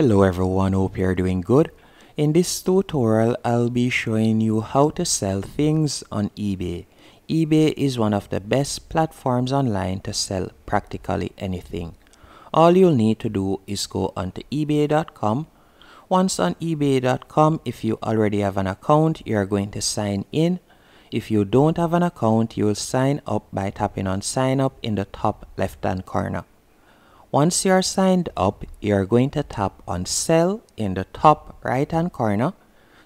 Hello everyone, hope you're doing good. In this tutorial, I'll be showing you how to sell things on eBay. eBay is one of the best platforms online to sell practically anything. All you'll need to do is go onto ebay.com. Once on ebay.com, if you already have an account, you're going to sign in. If you don't have an account, you'll sign up by tapping on sign up in the top left hand corner. Once you're signed up, you're going to tap on sell in the top right hand corner.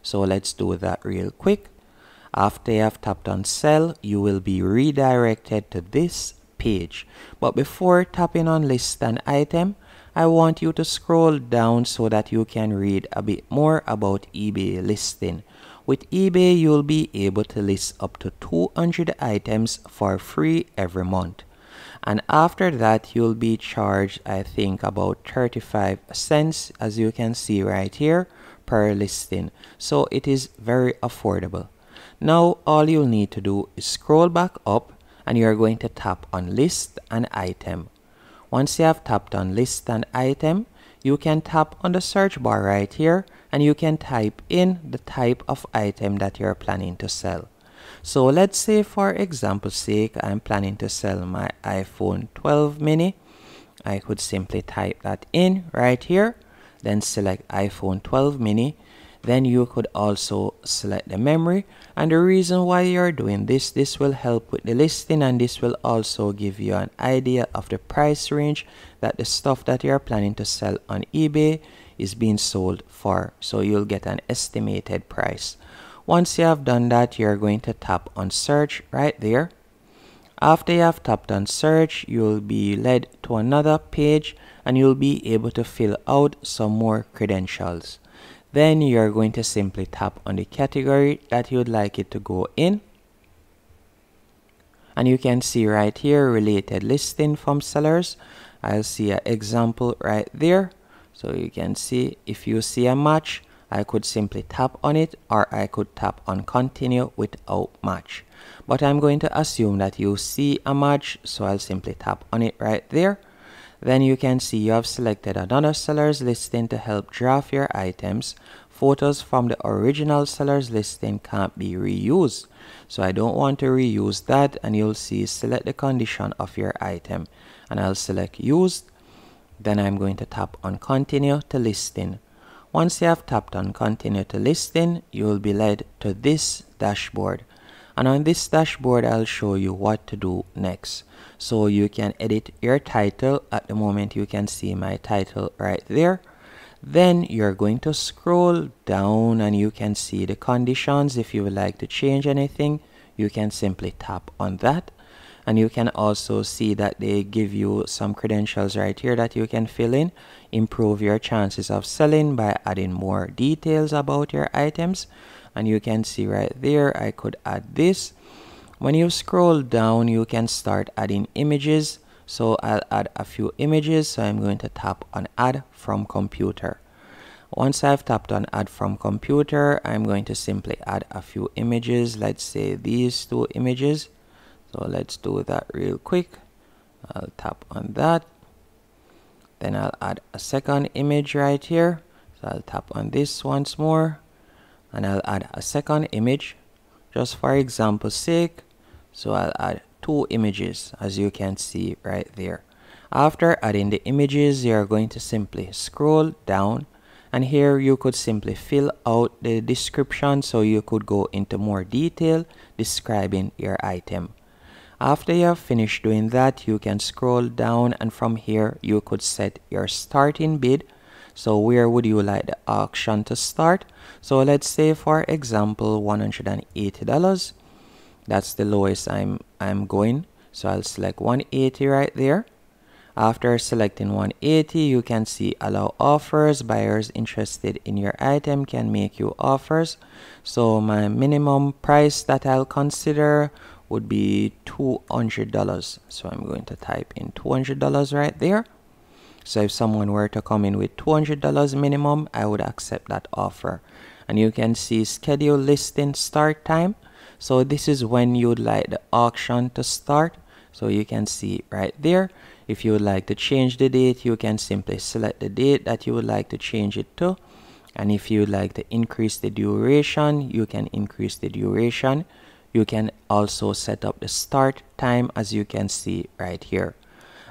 So let's do that real quick. After you have tapped on sell, you will be redirected to this page. But before tapping on list an item, I want you to scroll down so that you can read a bit more about eBay listing. With eBay, you'll be able to list up to 200 items for free every month and after that you'll be charged I think about 35 cents as you can see right here per listing. So it is very affordable. Now all you'll need to do is scroll back up and you're going to tap on list an item. Once you have tapped on list an item you can tap on the search bar right here and you can type in the type of item that you're planning to sell so let's say for example sake, I'm planning to sell my iPhone 12 mini. I could simply type that in right here, then select iPhone 12 mini. Then you could also select the memory. And the reason why you're doing this, this will help with the listing and this will also give you an idea of the price range that the stuff that you're planning to sell on eBay is being sold for. So you'll get an estimated price. Once you have done that, you're going to tap on search right there. After you have tapped on search, you'll be led to another page and you'll be able to fill out some more credentials. Then you're going to simply tap on the category that you'd like it to go in. And you can see right here related listing from sellers. I'll see an example right there. So you can see if you see a match, I could simply tap on it or I could tap on continue without match. But I'm going to assume that you see a match, so I'll simply tap on it right there. Then you can see you have selected another seller's listing to help draft your items. Photos from the original seller's listing can't be reused. So I don't want to reuse that and you'll see select the condition of your item and I'll select used. Then I'm going to tap on continue to listing. Once you have tapped on continue to listing, you will be led to this dashboard. And on this dashboard, I'll show you what to do next. So you can edit your title. At the moment, you can see my title right there. Then you're going to scroll down and you can see the conditions. If you would like to change anything, you can simply tap on that and you can also see that they give you some credentials right here that you can fill in improve your chances of selling by adding more details about your items. And you can see right there I could add this. When you scroll down you can start adding images. So I'll add a few images. So I'm going to tap on add from computer. Once I've tapped on add from computer I'm going to simply add a few images. Let's say these two images. So let's do that real quick. I'll tap on that then I'll add a second image right here. So I'll tap on this once more. And I'll add a second image. Just for example sake. So I'll add two images as you can see right there. After adding the images you're going to simply scroll down. And here you could simply fill out the description so you could go into more detail describing your item after you have finished doing that, you can scroll down and from here you could set your starting bid. So where would you like the auction to start? So let's say for example $180. That's the lowest I'm I'm going. So I'll select 180 right there. After selecting 180, you can see allow offers. Buyers interested in your item can make you offers. So my minimum price that I'll consider would be $200 so I'm going to type in $200 right there. So if someone were to come in with $200 minimum I would accept that offer. And you can see schedule listing start time. So this is when you'd like the auction to start. So you can see right there. If you would like to change the date you can simply select the date that you would like to change it to. And if you would like to increase the duration you can increase the duration you can also set up the start time as you can see right here.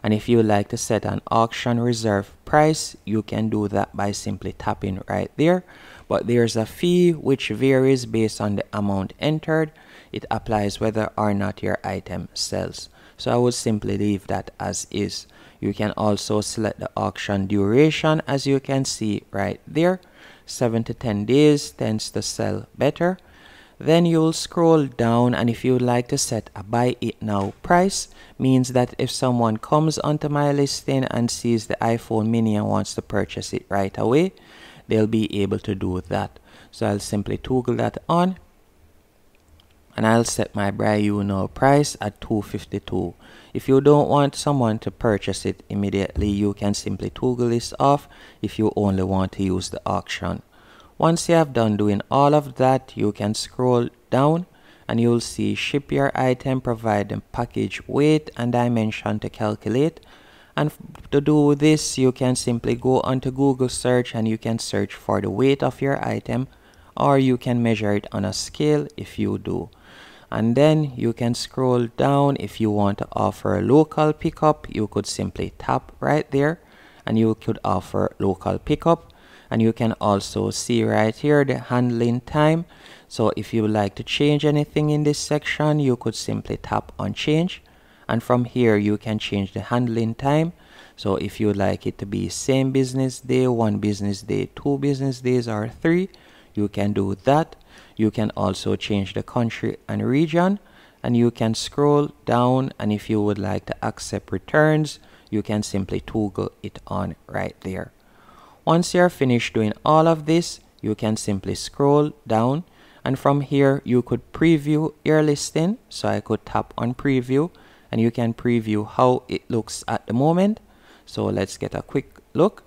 And if you like to set an auction reserve price you can do that by simply tapping right there. But there's a fee which varies based on the amount entered. It applies whether or not your item sells. So I would simply leave that as is. You can also select the auction duration as you can see right there. 7 to 10 days tends to sell better then you'll scroll down and if you'd like to set a buy it now price means that if someone comes onto my listing and sees the iPhone mini and wants to purchase it right away they'll be able to do that. So I'll simply toggle that on and I'll set my buy you now price at 252 if you don't want someone to purchase it immediately you can simply toggle this off if you only want to use the auction once you have done doing all of that you can scroll down and you'll see ship your item provide package weight and dimension to calculate. And to do this you can simply go onto Google search and you can search for the weight of your item or you can measure it on a scale if you do. And then you can scroll down. If you want to offer a local pickup you could simply tap right there and you could offer local pickup and you can also see right here the handling time. So if you would like to change anything in this section you could simply tap on change. And from here you can change the handling time. So if you would like it to be same business day one business day two business days or three you can do that. You can also change the country and region. And you can scroll down. And if you would like to accept returns you can simply toggle it on right there once you're finished doing all of this you can simply scroll down and from here you could preview your listing. So I could tap on preview and you can preview how it looks at the moment. So let's get a quick look.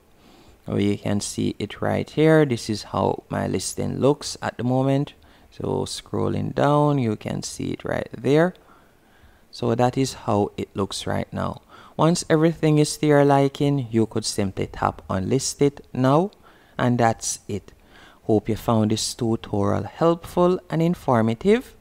You can see it right here. This is how my listing looks at the moment. So scrolling down you can see it right there. So that is how it looks right now once everything is to your liking you could simply tap on list it now and that's it hope you found this tutorial helpful and informative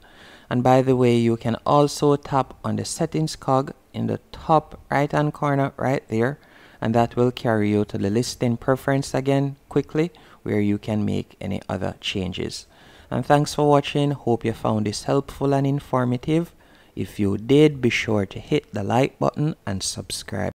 and by the way you can also tap on the settings cog in the top right hand corner right there and that will carry you to the listing preference again quickly where you can make any other changes. And thanks for watching. Hope you found this helpful and informative. If you did, be sure to hit the like button and subscribe.